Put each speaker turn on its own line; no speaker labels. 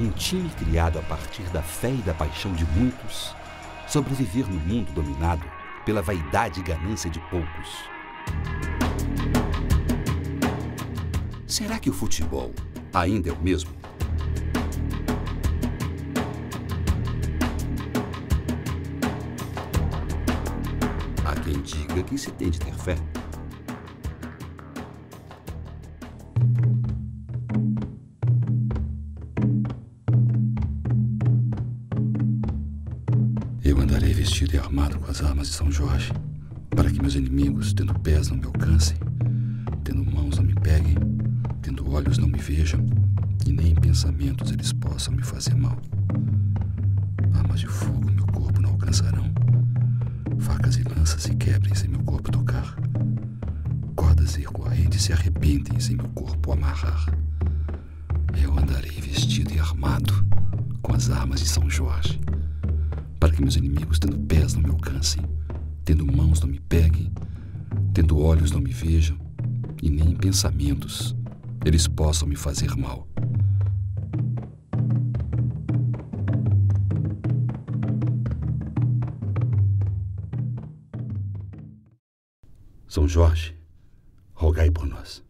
um time criado a partir da fé e da paixão de muitos sobreviver no mundo dominado pela vaidade e ganância de poucos? Será que o futebol ainda é o mesmo? Há quem diga que se tem de ter fé.
Eu andarei vestido e armado com as armas de São Jorge, para que meus inimigos, tendo pés, não me alcancem, tendo mãos, não me peguem, tendo olhos, não me vejam, e nem em pensamentos eles possam me fazer mal. Armas de fogo meu corpo não alcançarão, facas e lanças se quebrem sem meu corpo tocar, cordas e correntes se arrebentem sem meu corpo amarrar. Eu andarei vestido e armado com as armas de São Jorge para que meus inimigos, tendo pés, não me alcancem, tendo mãos, não me peguem, tendo olhos, não me vejam, e nem em pensamentos eles possam me fazer mal. São Jorge, rogai por nós.